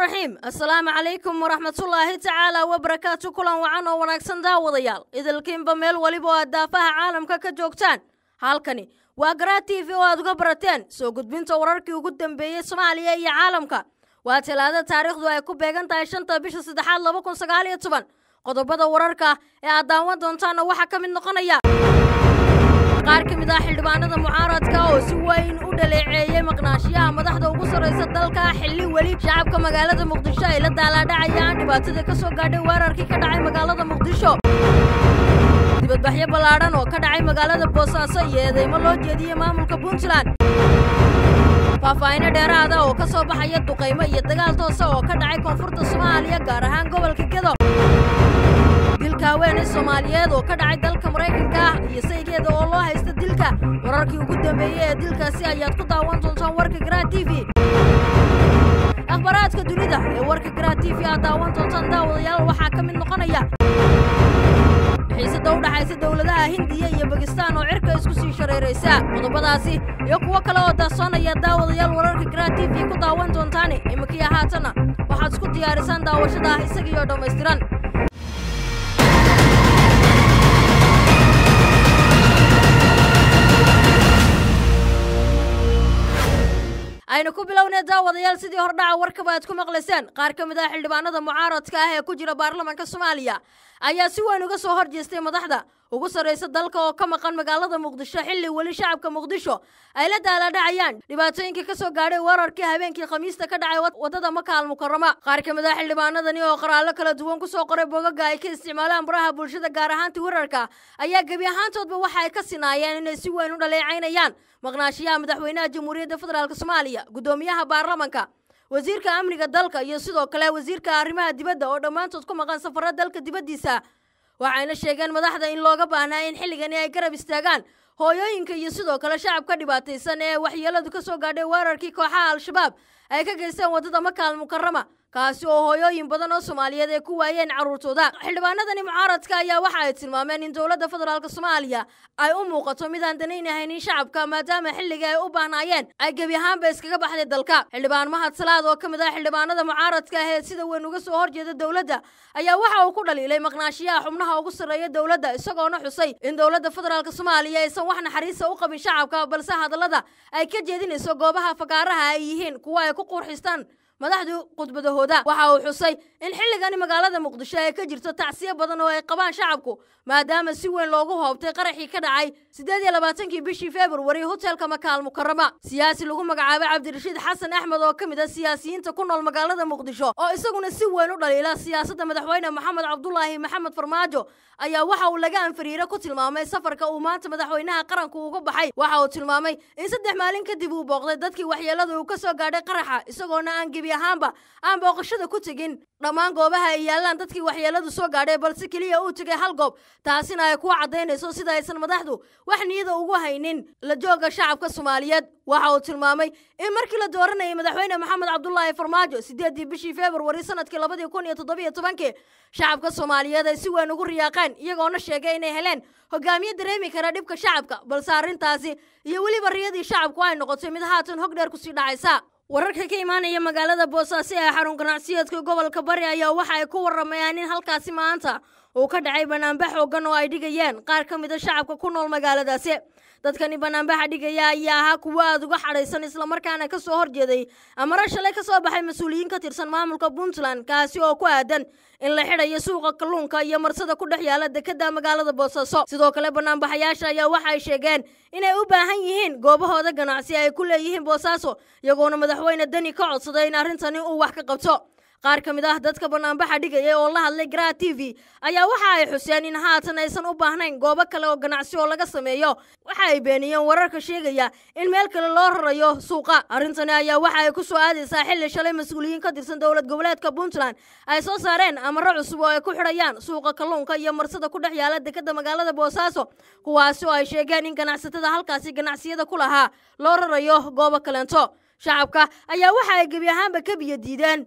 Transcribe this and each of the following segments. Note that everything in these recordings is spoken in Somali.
raxiim assalaamu calaykum waraxmatullaahi tacaala wabarakaatu kulan wacan oo wanaagsan daawadayaal. Idilkiinba meel weliba oo aad daafaha caalamka ka joogtaan. Halkani waa garaa t v oo aad uga barateen. Soo gudbinta wararkii ugu dambeeyey soomaaliya iyo caalamka. Waa talaada taariikhdu ay ku beegan tahay shanta bisha saddexaad laba kun sagaal toban. Qodobada wararka ee aad daawan doontaanna waxaa ka mid noqonaya qaar ka mid ah xildhibaanada mucaaradka oo si weyn u dhaleeceeyey maqnaashiyaha madaxda ugu sarraysa dalka xilli weli shacabka magaalada muqdisho ay la daalaadhacayaan dhibaatadii ka soo gaadhay weerarkii ka dhacay magaalada muqdisho. Dibadbaxyo ballaadhan oo ka dhacay magaalada boosaaso iyo eedeymo loo jeediyey maamulka puntland. Faahfaahino dheeraada oo ka soo baxaya duqaymo iyo dagaal toosa oo ka dhacay koonfurta soomaaliya gaar ahaan gobolka gedo. Dilka haweenay soomaaliyeed oo ka dhacay ah iyo saygeeda oo loo haysta dilka. Wararkii ugu dambeeyey ee dilkaasi ayaad ku daawan doontaan warka garaa t v. Akhbaraadka dunida ee warka garaa t v aad daawan doontaan daawadayaal waxaa ka mid noqonaya xiisada u dhaxaysa dowladaha hindiya iyo bakistaan oo cirka isku sii shareeraysa. Qodobadaasi iyo kuwo kale oo daasoonaya daawadayaal wararka garaa t v ku daawan doontaane iminkii haatana waxaad isku diyaarisaan daawashada ah isagiioo dhammaystiran aynu ku bilownay daawadayaal sidii hordhaca warkaba aad ku maqlayseen. Qaar ka mid ah xildhibaanada mucaaradka ah ee ku jira baarlamanka soomaaliya ayaa si weyn uga soo hor jeestay madaxda ugu sarraysa dalka oo ka maqan magaalada muqdisho xilli weli shacabka muqdisho ay la daalaadhacayaan. Dhibaatooyinkii ka soo gaadhay weerarkii habeenkii khamiista ka dhacay waddada makaal mukarama qaar ka mid ah xildhibaanadani oo qoraallo kala duwan ku soo qoray bogaga ay ka isticmaalaan baraha bulshada gaar ahaan twitterka ayaa gebi ahaantoodba waxa ay ka sinaayeen inay si weyn u dhaleecaynayaan. Maqnaashiyaha madaxweynaha jamhuuriyadda federaalk soomaaliya guddoomiyaha baarlamanka wasiirka amniga dalka iyo sidoo kale wasiirka arrimaha dibadda oo dhammaantood ku maqan safarra dalka dibaddiisa waxayna sheegeen madaxda in looga baahnaa in xilligani ay garab istaagaan. Hooyooyinka iyo sidoo kale shacabka dhibaataysan ee waxyeeladu ka soo gaadhay weerarkii kooxaha al-shabaab ay ka geysteen waddada makaal mukarama kaasi oo hooyooyin badan oo soomaaliyeed ay ku waayeen carruurtooda xildhibaanadani mucaaradka ayaa waxa ay tilmaameen in dowladda federaalk soomaaliya ay u muuqato midaan danaynahaynin shacabka maadaama xilligii ay u baahnaayeen ay gebi ahaanba iskaga baxday dalka. Xildhibaan mahad salaad oo ka mid ah xildhibaanada mucaaradka ah ee sida weyn uga soo horjeeda dowladda ayaa waxa uu ku dhaliilay maqnaashiyaha xubnaha ugu sarreeya dowladda isagoona xusay in dowladda federaalk soomaaliya aysan wax naxariista u qabin shacabka balse hadallada ay ka jeedinayso goobaha fagaaraha ay yihiin kuwa ay ku qurxistaan madaxdu khudbadahooda waxa uu xusay in xilligani magaalada muqdisho ay ka jirto tacsiyo badan oo ay qabaan shacabku maadaama si weyn loogu hoobtay qaraxii ka dhacay siddeed iyo labaatankii bishii februari hotelka makaal mukarama siyaasi lagu magacaabay cabdirashiid xasan axmed oo ka mid ah siyaasiyiinta ku nool magaalada muqdisho oo isaguna si weyn u dhaliila siyaasadda madaxweyne maxamed cabdulaahi maxamed farmaajo ayaa waxa uu laga anfariire ku tilmaamay safarka uu maanta madaxweynaha qaranku uga baxay. Waxa uu tilmaamay in saddex maalin kadib uu booqday dadkii waxyeelada uu ka soo gaadhay qaraxa isagoona aan gebi ahaanba aan booqashada ku tegin dhammaan goobaha ay yaallaan dadkii waxyeeladu soo gaadhay balse keliya uu tegay hal goob. Taasina ay ku caddaynayso sida aysan madaxdu wax niyada ugu haynin la jooga shacabka soomaaliyeed. Waxa uu tilmaamay in markii la dooranayay madaxweyne maxamed cabdulaahi farmaajo siddeeddii bishii februari sannadkii labadii kun iyo toddobiyo tobankii shacabka soomaaliyeed ay si weyn ugu riyaaqeen iyagoona sheegay inay heleen hogaamiye dareemi kara dhibka shacabka balse arrintaasi iyo weliba riyadii shacabku ay noqotay mid haatan hog dheer ku sii dhacaysa wararka ka imaanaya magaalada boosaaso ee xarun ganacsiyeedka gobolka bari ayaa waxa ay ku waramayaan in halkaasi maanta uu ka dhacay banaanbax xoogan oo ay dhigayeen qaar ka mid a shacabka ku nool magaaladaasi dadkani banaanbaxa dhigaya ayaa ahaa kuwo aada uga xadhaysan islamarkaana ka soo horjeeday. Amaro shalay ka soo baxay mas'uuliyiin ka tirsan maamulka puntland kaasi oo ku aadan in la xidhayo suuqa kalluunka iyo marsada ku dhex yaalla dekeda magaalada boosaaso sidoo kale banaanbaxayaasha ayaa waxa ay sheegeen inay u baahan yihiin goobahooda ganacsi ay ku leeyihiin boosaaso iyagoona madaxweyne deni ka codsaday in arrintani uu wax ka qabto qaar ka mid ah dadka banaanbaxa dhigaya oo la hadlay garaa t v ayaa waxa ay xuseen in haatan aysan u baahnayn goobo kale oo ganacsi oo laga sameeyo. Waxa ay beeniyeen wararka sheegaya in meel kale loo rarayo suuqa. Arrintani ayaa waxa ay ku soo aadaysaa xilli shalay mas'uuliyiin ka tirsan dowlad goboleedka puntland. Ay soo saareen amaro cusub oo ay ku xidhayaan suuqa kalluunka iyo marsada ku dhex yaalla dekeda magaalada boosaaso kuwaasi oo ay sheegeen in ganacsatada halkaasi ganacsiyada ku lahaa loo rarayo goobo kaleento shacabka ayaa waxa ay gebi ahaanba ka biyo diideen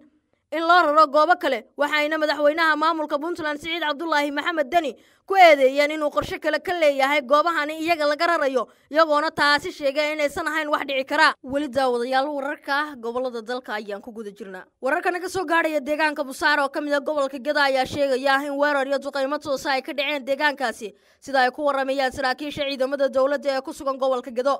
in loo raro goobo kale. Waxayna madaxweynaha maamulka puntland siciid cabdulaahi maxamed deni ku eedeeyeen inuu qorshe kale ka leeyahay goobahani iyaga laga rarayo iyagoona taasi sheegay inaysan ahayn wax dhici karaa weli daawadayaal wararka gobollada dalka ayaan ku guda jirnaa wararkana ka soo gaadhaya deegaanka busaar oo ka mid a gobolka geda ayaa sheegaya in weerar iyo duqaymo toosa ay ka dhaceen deegaankaasi. Sida ay ku waramayaan saraakiisha ciidamada dowladda ee ku sugan gobolka gedo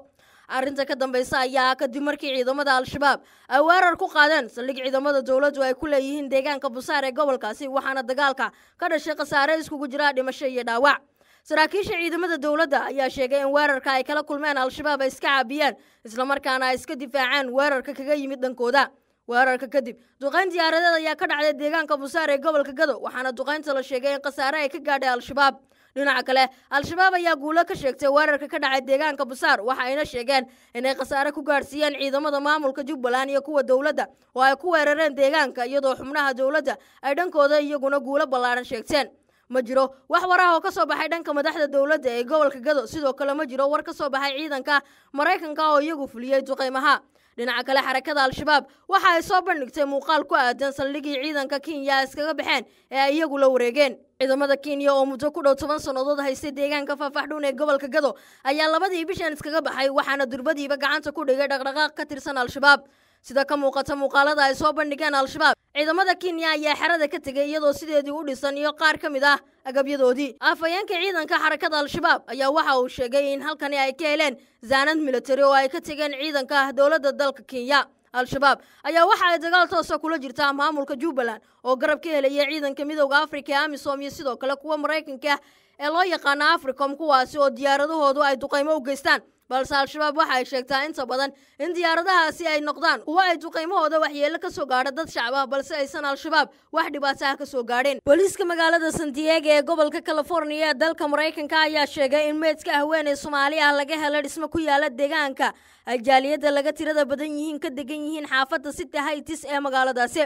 arrinta ka dambaysa ayaa kadib markii ciidamada al-shabaab. Ay weerar ku qaadeen saldhig ciidamada dowladdu ay ku leeyihiin deegaanka busaar ee gobolkaasi waxaana dagaalka ka dhashay khasaare iskugu jira dhimasho iyo dhaawac. Saraakiisha ciidamada dowladda ayaa sheegay in weerarka ay kala kulmeen al-shabaab ay iska caabiyeen islamarkaana ay iska difaaceen weerarka kaga yimid dhankooda. Weerarka kadib duqayn diyaaradeed ayaa ka dhacday deegaanka busaar ee gobolka gado waxaana duqaynta la sheegay in khasaare ay ka gaadhay al-shabaab dhinaca kale al-shabaab ayaa guulo ka sheegtay weerarka ka dhacay deegaanka busaar. Waxa ayna sheegeen inay khasaare ku gaadhsiiyeen ciidamada maamulka jubbaland iyo kuwa dowladda oo ay ku weerareen deegaanka iyadoo xubnaha dowladda ay dhankooda iyaguna guulo ballaaran sheegteen. Ma jiro wax war ah oo ka soo baxay dhanka madaxda dowladda ee gobolka gado. Sidoo kale ma jiro war ka soo baxay ciidanka maraykanka oo iyagu fuliyey duqaymaha dhinaca kale xarakada al-shabaab waxa ay soo bandhigtay muuqaal ku aadan saldhigii ciidanka kenya iskaga baxeen ee ay iyagu la wareegeen ciidamada kenya oo muddo ku dhow toban sannadood haystay deegaanka faahfaxdhuun ee gobolka gado ayaa labadii bishan iskaga baxay waxaana durbadiiba gacanta ku dhigay dhaqdhaqaaq ka tirsan al-shabaab. Sida ka muuqata muuqaalada ay soo bandhigeen al-shabaab ciidamada kenya ayaa xerada ka tegay iyadoo sideedii u dhisan iyo qaar ka mid ah agabyadoodii afhayeenka ciidanka xarakada al-shabaab ayaa waxa uu sheegay in halkani ay ka heleen zaanad militari oo ay ka tegeen ciidanka dowladda dalka kenya al-shabaab. Ayaa waxa ay dagaal toosa kula jirtaa maamulka jubbaland oo garab ka helaya ciidanka midooda afrika amisom iyo sidoo kale kuwa maraykanka ee loo yaqaana africom kuwaasi oo diyaaradahoodu ay duqaymo u geystaan balse al-shabaab waxa ay sheegtaa inta badan in diyaaradahaasi ay noqdaan kuwo ay duqaymahooda waxyeelo ka soo gaadha dad shacab ah balse aysan al-shabaab wax dhibaato ah ka soo gaadheen booliiska magaalada sandiego ee gobolka californiya ee dalka maraykanka ayaa sheegay in meydka haweeney soomaali ah laga helo dhismo ku yaalla deegaanka. Ay jaaliyadda laga tirada badan yihiin ka degan yihiin xaafadda city hightis ee magaaladaasi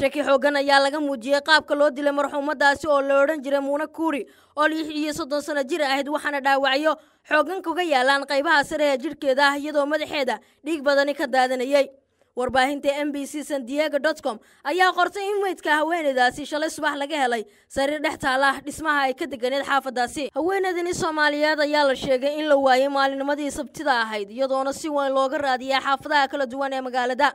shaki xoogan ayaa laga muujiyey qaabka loo dilay marxuumadaasi oo la odhan jiray muune kuuri oo lix iyo soddon sano jir ahayd waxaana dhaawacyo xoogan kaga yaalaan qaybaha sare ee jidhkeeda ah iyadoo madaxeeda dhiig badani ka daadanayey warbaahinta m b c san diego dot com ayaa qortay in meydka haweeneydaasi shalay subax laga helay sariir dhex taala dhismaha ay ka deganeed xaafadaasi. Haweeneydani soomaaliyeed ayaa la sheegay in la waayey maalinimadii sabtida ahayd iyadoona si weyn looga raadiyay xaafadaha kala duwan ee magaalada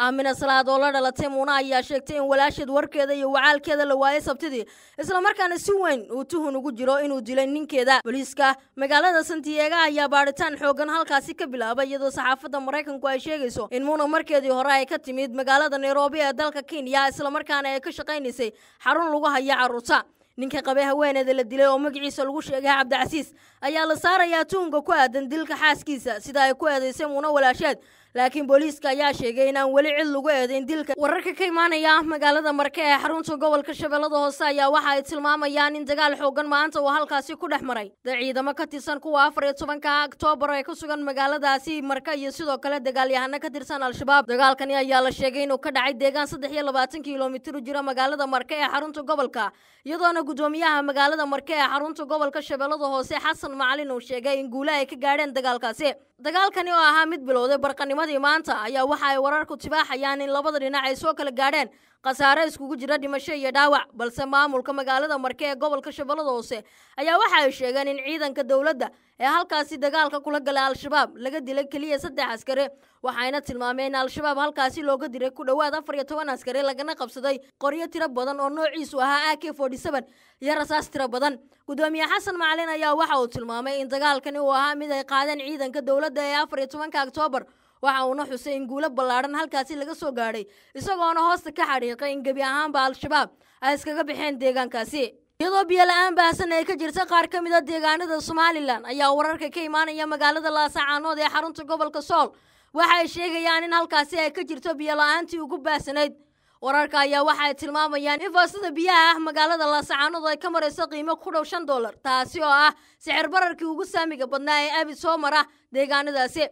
aamina salaad oo la dhalatay muuna ayaa sheegtay in walaasheed warkeeda iyo wacaalkeeda la waayay sabtidii islamarkaana si weyn uu tuhun ugu jiro inuu dilay ninkeeda. Booliiska magaalada santiyeega ayaa baadhitaan xoogan halkaasi ka bilaabay iyadoo saxaafadda maraykanku ay sheegayso in muuna markeedii hore ay ka timid magaalada nairobi ee dalka kenya islamarkaana ay ka shaqaynaysay xarun lagu haya carruurta ninka qabay haweeneeda la dilay oo magaciisa lagu sheegay cabdicasiis ayaa la saarayaa tuhunka ku aadan dilka xaaskiisa. Sida ay ku eedaysay muuna walaasheed laakiin booliiska ayaa sheegay inaan weli cid lagu eedayn dilka. Wararka ka imaanaya magaalada marke ee xarunta gobolka shabeellada hoose ayaa waxa ay tilmaamayaan in dagaal xoogan maanta uu halkaasi ku dhex maray. Da ciidamo ka tirsan kuwa afar iyo tobanka oktoobar ee ku sugan magaaladaasi marka iyo sidoo kale dagaalyahano ka tirsan al-shabaab. Dagaalkani ayaa la sheegay inuu ka dhacay deegaan saddex iyo labaatan kilomitir u jira magaalada marke ee xarunta gobolka iyadoona guddoomiyaha magaalada marke ee xarunta gobolka shabeellada hoose xasan macalin uu sheegay in guule ay ka gaadheen dagaalkaasi dagaalkani oo ahaa mid bilowday barqanimadii maanta ayaa waxa ay wararku tibaaxayaan in labada dhinac ay soo kala gaadheen. Khasaare iskugu jira dhimasho iyo dhaawac balse maamulka magaalada marke ee gobolka shabeellada hoose ayaa waxa ay sheegeen in ciidanka dowladda ee halkaasi dagaalka kula galay al-shabaab laga dilay keliya saddex askari waxayna tilmaameen in al-shabaab halkaasi looga diray ku dhowaad afar iyo toban askari lagana qabsaday qoryo tiro badan oo noociisu ahaa a k forty seven iyo rasaas tiro badan. Guddoomiye xasan macalin ayaa waxa uu tilmaamay in dagaalkani uu ahaa mid ay qaadeen ciidanka dowladda ee afar iyo tobanka oktoobar waxa uuna xusay in guulo ballaadhan halkaasi laga soo gaadhay isagoona hoosta ka xadhiiqay in gebi ahaanba al-shabaab ay iskaga baxeen deegaankaasi iyadoo biyo-la-aan baahsan ay ka jirta qaar ka mid a deegaanada somalilan ayaa wararka ka imaanaya magaalada laasacaanood ee xarunta gobolka sool. Waxa ay sheegayaan in halkaasi ay ka jirto biyo-la-aantii ugu baahsanayd. Wararka ayaa waxa ay tilmaamayaan in foostada biyaha ah magaalada laasacaanood ay ka marayso qiimo ku dhow shan dollar taasi oo ah sicir bararkii ugu saamiga badnaa ee abid soo mara deegaanadaasi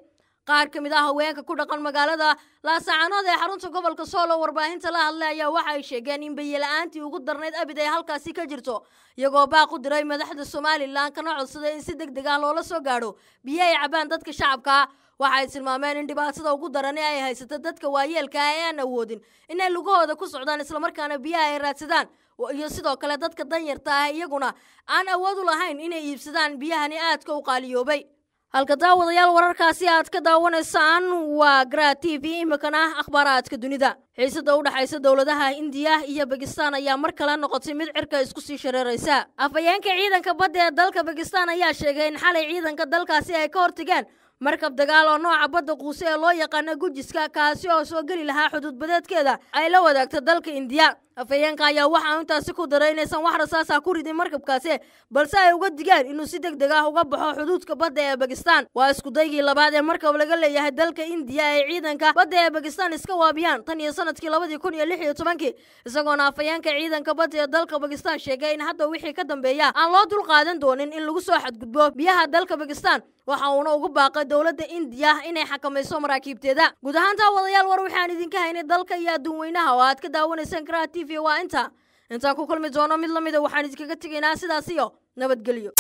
qaar ka mid ah haweenka ku dhaqan magaalada laasacaanood ee xarunta gobolka sool oo warbaahinta la hadlay ayaa waxa ay sheegeen in biyo-la-aantii ugu darnayd abid ay halkaasi ka jirto iyagoo baaq u diray madaxda somalilan kana codsaday in si deg deg ah loola soo gaadho. Biyo ay cabaan dadka shacabka waxay tilmaameen in dhibaatada ugu darani ay haysato dadka waayeelka ah ee aan awoodin inay lugahooda ku socdaan islamarkaana biyaha ay raadsadaan. Iyo sidoo kale dadka danyarta ah iyaguna aan awood u lahayn inay iibsadaan biyahani aadka u qaaliyoobay halka daawadayaal wararkaasi aad ka daawanaysaan waa gra t v imikana akhbaaraadka dunida. Xiisada u dhexaysa dowladaha indiya iyo bakistan ayaa mar kale noqotay mid cirka isku sii shareeraysa. Afhayeenka ciidanka badda ee dalka bakistan ayaa sheegay in xalay ciidanka dalkaasi ay ka hortageen markab dagaal oo nooca badda quuse ee loo yaqaana gujiska kaasi oo soo geli lahaa xuduud badeedkeeda ay la wadaagto dalka indiya afhayeenka ayaa waxaa intaasi ku daray inaysan wax rasaasa ku ridin markabkaasi. Balse ay uga digeen inuu si deg deg ah uga baxo xuduudka badda ee bakistan waa iskudaygii labaad ee markab laga leeyahay dalka indiya ay ciidanka badda ee bakistan iska waabiyaan tan iyo sannadkii labadii kun iyo lix iyo tobankii. Isagoona afhayeenka ciidanka badda ee dalka bakistan sheegay in hadda wixii ka dambeeya aan loo dul qaadan doonin in lagu soo xadgudbo biyaha dalka bakistan waxa uuna ugu baaqay dowladda indiya inay xakamayso maraakiibteeda. Guud ahaantaa wadayaal war waxaan idinka haynay dalka iyo adduun weynaha oo aad ka daawanaysaan karaa t v waa inta. Intaan ku kulmi doono mid lamida waxaan idinkaga tegaynaa sidaas iyo nabadgelyo